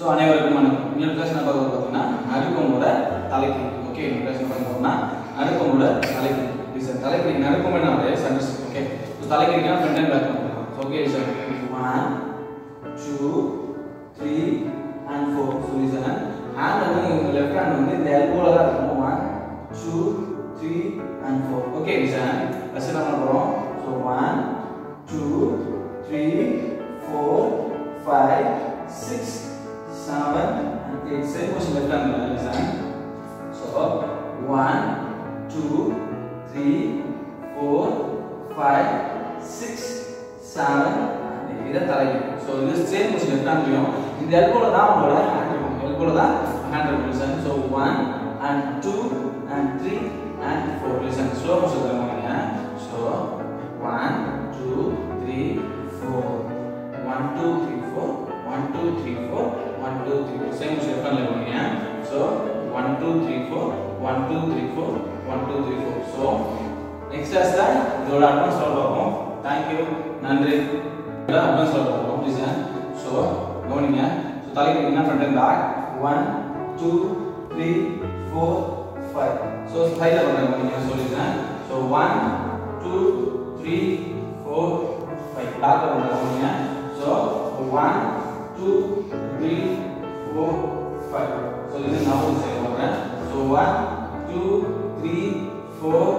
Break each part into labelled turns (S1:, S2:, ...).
S1: So ane wari kumana kum, ini adalah senapa kum na hari kumuda, tali kiri, oke, ini adalah senapa kum na hari kumuda, tali kiri, bisa tali kiri, ini hari kumana wari, sanders, oke, so tali kiri ini kan pendek banget oke, bisa, one, two, three, and four, so kan, hand ada yang left hand nanti, the elbow lah, one, two, three, and four, oke, bisa kan, pasti lama dong, so one, two, three, four, five, four, five, six, seven. Nih, ini tarik. So ini same musim tanggung the Ini dari bola dah, bola dah. Dari bola dah, akan terbilang. So one and two and three and four. Bilang so musim tanggung ya. So one, two, three, four. One, two, three, four. One, two, three, four. One, two, three, four. Same musim tanggung. So one, two, three, four. One, two, three, four. One, two, three, four. So next கிளாஸ்ல இதோட advance சொல்ல பார்ப்போம். Thank you நன்றி. Advance சொல்ல பார்ப்போம் please so கவனிங்க. So தலைக்கு என்ன front back one two three four five so ஃபைவ்ல பண்ணுறேன் கவனிங்க. சொல்லியிருக்கேன் so one two three four five பேக்ல பண்ணுறேன் கவனிங்க. So one two three four five so இது நான் சைடு பண்ணுறேன் so one two three four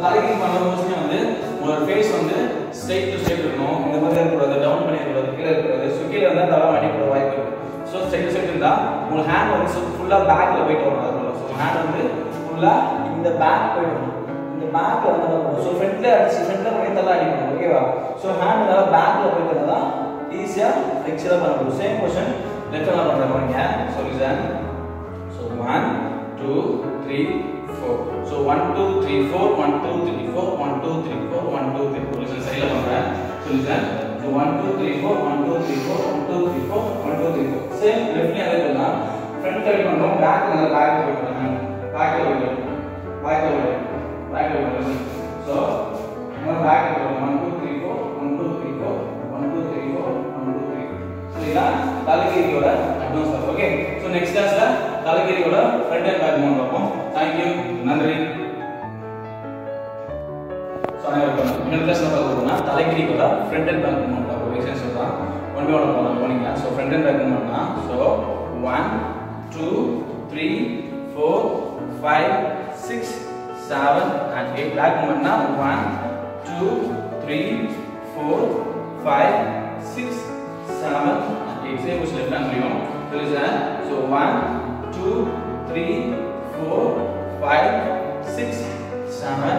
S1: five பண்ணுற மோஸ்ட்லி வந்து உங்களோட ஃபேஸ் வந்து ஸ்ட்ரைட் டு ஸ்ட்ரைட் இருக்கணும். இந்த மாதிரி இருக்கக்கூடாது டவுன் பண்ணி கீழே இருக்கக்கூடாது. ஸோ கீழே இருந்தால் தலை அடிப்பட வாய்ப்பு இருக்கு. ஸோ ஸ்ட்ரைட் டு ஸ்ட்ரைட் இருந்தால் உங்கள் ஹேண்ட் வந்து ஃபுல்லாக பேக்கில் போயிட்டு வரணும் அது ஸோ ஹேண்ட் வந்து ஃபுல்லாக இந்த பேக் போயிட்டு வரணும். இந்த பேக்கில் வந்து வரணும் ஸோ ஃப்ரண்ட்ல அடிச்சு ஃப்ரெண்டில் பண்ணி தலை அடிக்கணும் ஓகேவா ஸோ ஹேண்ட் நல்லா பேக்கில் போயிட்டு இருந்தால் ஈஸியாக ஃபிக்ஸில் பண்ண முடியும். சேம் கொஷன் லெஃப்ட் ஹேண்ட் பண்ணுற பாருங்க solution so one two three four so one two three four one two three four one two three four one two three four listen சரியில் பண்ணுறேன் சொல்லிட்டேன் so one two three four one two three four one two three four one two three four same லெஃப்ட்லேயும் அதே பண்ணலாம் front side பண்ணுறோம் back நல்லா back போயிட்டு பேக்கில் போயிட்டு பேக்கில் போயிட்டு பேக்கில் போயிட்டு ஸோ நம்ம பேக் போயிடும் one two three four one two three four one two three four one two three four சரிங்களா தலைகீரியோட அட்வான்ஸ் ஓகே ஸோ நெக்ஸ்ட் கிளாஸ்ல தலைகீழோட ஃப்ரண்ட் அண்ட் பேக் மூணு பார்ப்போம் தேங்க்யூ நன்றி. ஸோ அனைவருக்கும் இன்னொரு கிளாஸில் பார்க்க போகிறோம்னா தலைகீழோட ஃப்ரண்ட் அண்ட் பேக் மூணு பார்ப்போம் எக்ஸைஸ் சொல்கிறேன் ஒன் பை ஒன் பார்ப்போம் போனீங்களா so front and back மூணுனா so one two three four five six seven and eight back மூமெண்ட்னா one two three four five six seven eight same left hand முடியும். புரியுது sir so one 2, 3, 4, 5, 6, 7,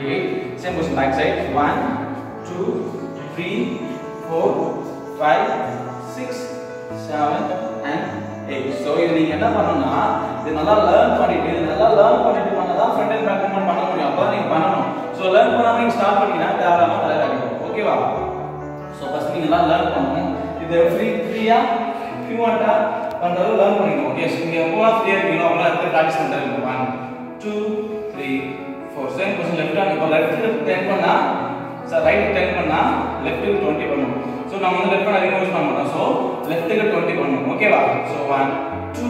S1: 8. Same goes back side. 1, 2, 3, 4, 5, 6, 7 and 8. So, இது நீங்கள் என்ன பண்ணணும்னா இது நல்லா learn பண்ணிட்டு இது நல்லா லேர்ன் பண்ணிட்டு பண்ணால் தான் ஃப்ரண்ட் அண்ட் பேக் மூவ்மெண்ட் பண்ண முடியும் அப்போ நீங்கள் பண்ணணும் ஸோ லேர்ன் பண்ணாமல் நீங்கள் ஸ்டார்ட் பண்ணிங்கன்னா தேவையில்லாமல் தலையாகிடும் ஓகேவா ஸோ ஃபஸ்ட் நீங்கள் எல்லாம் லேர்ன் பண்ணணும் இது ஃப்ரீ ஃப்ரீயாக ஃப்யூ அண்டா அந்த அளவு லேர்ன் பண்ணிக்கணும் ஓகே ஸோ நீங்க எப்போ ஃப்ரீயா இருக்கீங்களோ அப்போ எடுத்து ப்ராக்டிஸ் பண்ணுறது one two three four same question left hand இப்போ லெஃப்ட் டென் பண்ணா சார் ரைட் டென் பண்ணா லெஃப்ட்டுக்கு டுவெண்ட்டி பண்ணணும் ஸோ நம்ம வந்து லெஃப்ட் ஹேண்ட் அதிகமாக யூஸ் பண்ண மாட்டோம். ஸோ லெஃப்ட்டுக்கு டுவெண்ட்டி பண்ணணும் ஓகேவா so one two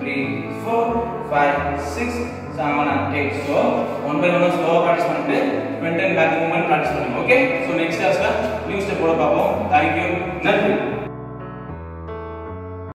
S1: three four five six seven and eight so one by one ஸ்லோவாக ப்ராக்டிஸ் பண்ணிட்டு front and back movement practice பண்ணுங்க. ஓகே ஸோ நெக்ஸ்ட் கிளாஸில் நியூ ஸ்டெப் போட பார்ப்போம். தேங்க்யூ நன்றி.